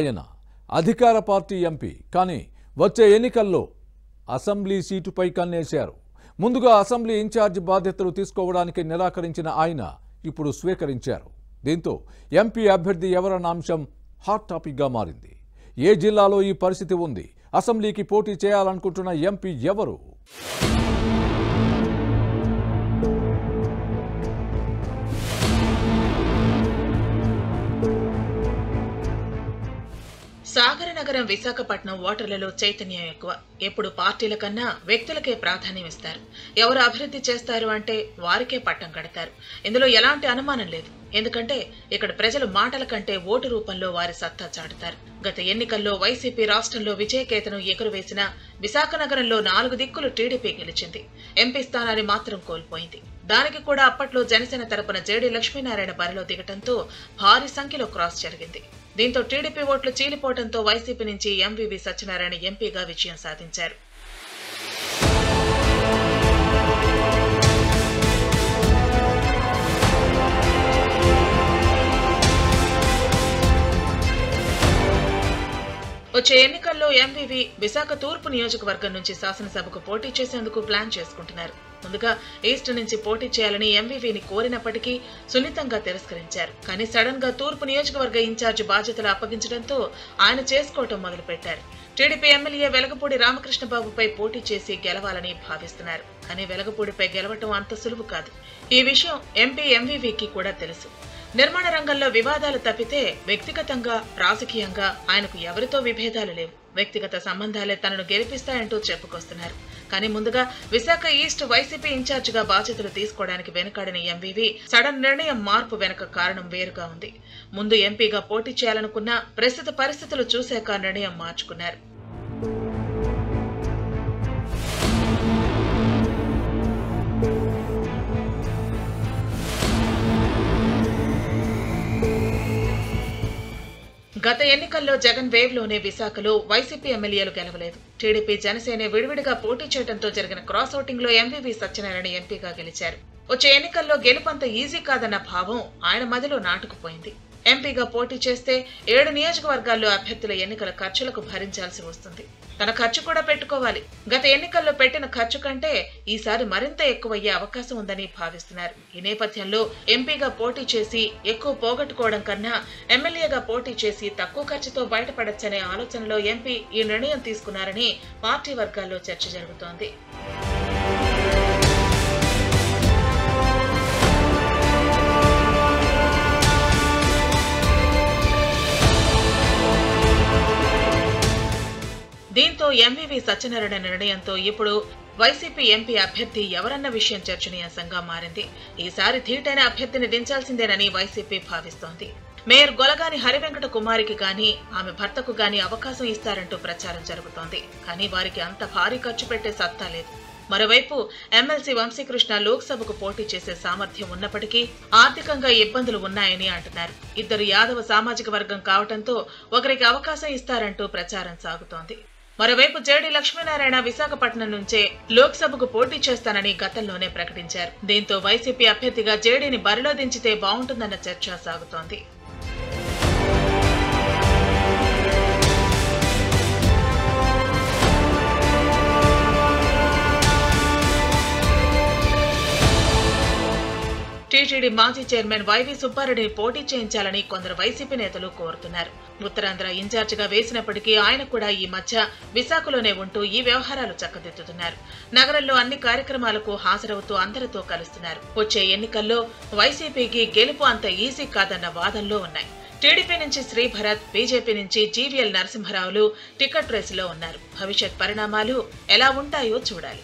ఆయన అధికార party MP. కానీ వచ్చే ఎన్నికల్లో అసెంబ్లీ సీటుపై కన్నేశారు. ముందుగా అసెంబ్లీ ఇన్ఛార్జ్ బాధ్యతలు తీసుకోవడానికి నిరాకరించిన ఆయన ఇప్పుడు స్వీకరించారు. దీంతో ఎంపీ అభ్యర్థి ఎవరన్న అంశం హాట్ టాపిక్గా మారింది. ఏ జిల్లాలో ఈ పరిస్థితి ఉంది? అసెంబ్లీకి పోటీ చేయాలనుకుంటున్న ఎంపీ ఎవరు? విజయనగరం విశాఖపట్నం ఓటర్లలో చైతన్యం ఎక్కువ. ఎప్పుడు పార్టీల కన్నా వ్యక్తులకే ప్రాధాన్యం ఇస్తారు. ఎవరు అభివృద్ధి చేస్తారు అంటే వారికే పట్టం కడతారు. ఇందులో ఎలాంటి అనుమానం లేదు. ఎందుకంటే ఇక్కడ ప్రజలు మాటల కంటే ఓటు రూపంలో వారి సత్తా చాటుతారు. గత ఎన్నికల్లో వైసీపీ రాష్ట్రంలో విజయకేతను ఎగురవేసిన విశాఖ నగరంలో నాలుగు దిక్కులు టీడీపీ గెలిచింది. ఎంపీ స్థానాన్ని మాత్రం కోల్పోయింది. దానికి కూడా అప్పట్లో జనసేన తరపున జేడీ లక్ష్మీనారాయణ బరిలో దిగటంతో భారీ సంఖ్యలో క్రాస్ జరిగింది. దీంతో టీడీపీ ఓట్లు చీలిపోవడంతో వైసీపీ నుంచి ఎంవివి సత్యనారాయణ ఎంపీగా విజయం సాధించారు. వచ్చే ఎన్నికల్లో ఎంవివి విశాఖ తూర్పు నియోజకవర్గం నుంచి శాసనసభకు పోటీ చేసేందుకు ప్లాన్ చేసుకుంటున్నారు. ముందుగా ఈస్ట్ నుంచి పోటీ చేయాలని ఎంవీవీని కోరినప్పటికీ సున్నితంగా తిరస్కరించారు. కానీ సడన్గా తూర్పు నియోజకవర్గ ఇన్ఛార్జ్ బాధ్యతలు అప్పగించడంతో ఆయన చేసుకోవటం మొదలుపెట్టారు. టీడీపీ ఎమ్మెల్యే వెలగపూడి రామకృష్ణబాబుపై పోటీ చేసి గెలవాలని భావిస్తున్నారు. కానీ వెలగపూడిపై గెలవటం అంత సులువు కాదు. ఈ విషయం ఎంపీ ఎంవీవీకి కూడా తెలుసు. నిర్మాణ రంగంలో వివాదాలు తప్పితే వ్యక్తిగతంగా రాజకీయంగా ఆయనకు ఎవరితో విభేదాలు లేవు. వ్యక్తిగత సంబంధాలే తనను గెలిపిస్తాయంటూ చెప్పుకొస్తున్నారు. కానీ ముందుగా విశాఖ ఈస్ట్ వైసీపీ ఇన్ఛార్జిగా బాధ్యతలు తీసుకోవడానికి వెనుకాడిన ఎంవీవీ సడన్ నిర్ణయం మార్పు వెనుక కారణం వేరుగా ఉంది. ముందు ఎంపీగా పోటీ చేయాలనుకున్న ప్రస్తుత పరిస్థితులు చూశాక నిర్ణయం మార్చుకున్నారు. గత ఎన్నికల్లో జగన్ వేవ్లోనే విశాఖలో వైసీపీ ఎమ్మెల్యేలు గెలవలేదు. టీడీపీ జనసేన విడివిడిగా పోటీ చేయడంతో జరిగిన క్రాస్ ఓటింగ్లో ఎంవీవీ సత్యనారాయణ ఎంపీగా గెలిచారు. వచ్చే ఎన్నికల్లో గెలుపంత ఈజీ కాదన్న భావం ఆయన మదిలో నాటుకుపోయింది. ఎంపీగా పోటీ చేస్తే ఏడు నియోజకవర్గాల్లో అభ్యర్థుల ఎన్నికల ఖర్చులకు భరించాల్సి వస్తుంది. తన ఖర్చు కూడా పెట్టుకోవాలి. గత ఎన్నికల్లో పెట్టిన ఖర్చు కంటే ఈసారి మరింత ఎక్కువయ్యే అవకాశం ఉందని భావిస్తున్నారు. ఈ నేపథ్యంలో ఎంపీగా పోటీ చేసి ఎక్కువ పోగొట్టుకోవడం కన్నా ఎమ్మెల్యేగా పోటీ చేసి తక్కువ ఖర్చుతో బయటపడొచ్చనే ఆలోచనలో ఎంపీ ఈ నిర్ణయం తీసుకున్నారని పార్టీ వర్గాల్లో చర్చ జరుగుతోంది. ఎంవివి సత్యనారాయణ నిర్ణయంతో ఇప్పుడు వైసీపీ ఎంపీ అభ్యర్థి ఎవరన్న విషయం చర్చనీయాంశంగా మారింది. ఈసారి ధీటైన అభ్యర్థిని దించాల్సిందేనని వైసీపీ భావిస్తోంది. మేయర్ గొలగాని హరివెంకట కుమారికి గాని ఆమె భర్తకు గాని అవకాశం ఇస్తారంటూ ప్రచారం జరుగుతోంది. కానీ వారికి అంత భారీ ఖర్చు పెట్టే సత్తా లేదు. మరోవైపు ఎమ్మెల్సీ వంశీకృష్ణ లోక్సభకు పోటీ చేసే సామర్థ్యం ఉన్నప్పటికీ ఆర్థికంగా ఇబ్బందులు ఉన్నాయని అంటున్నారు. ఇద్దరు యాదవ సామాజిక వర్గం కావడంతో ఒకరికి అవకాశం ఇస్తారంటూ ప్రచారం సాగుతోంది. మరోవైపు జేడీ లక్ష్మీనారాయణ విశాఖపట్నం నుంచే లోక్సభకు పోటీ చేస్తానని గతంలోనే ప్రకటించారు. దీంతో వైసీపీ అభ్యర్థిగా జేడీని బరిలో దించితే బాగుంటుందన్న చర్చ సాగుతోంది. టీటీడీ మాజీ చైర్మన్ వైవి సుబ్బారెడ్డిని పోటీ చేయించాలని కొందరు వైసీపీ నేతలు కోరుతున్నారు. ఉత్తరాంధ్ర ఇన్ఛార్జిగా వేసినప్పటికీ ఆయన కూడా ఈ మధ్య విశాఖలోనే ఉంటూ ఈ వ్యవహారాలు చక్కదిద్దుతున్నారు. నగరంలో అన్ని కార్యక్రమాలకు హాజరవుతూ అందరితో కలుస్తున్నారు. వచ్చే ఎన్నికల్లో వైసీపీకి గెలుపు అంత ఈజీ కాదన్న వాదనలో ఉన్నాయి. టీడీపీ నుంచి శ్రీభరత్ బీజేపీ నుంచి జీవీఎల్ నరసింహరావులు టికెట్ రేసులో ఉన్నారు. భవిష్యత్ పరిణామాలు ఎలా ఉంటాయో చూడాలి.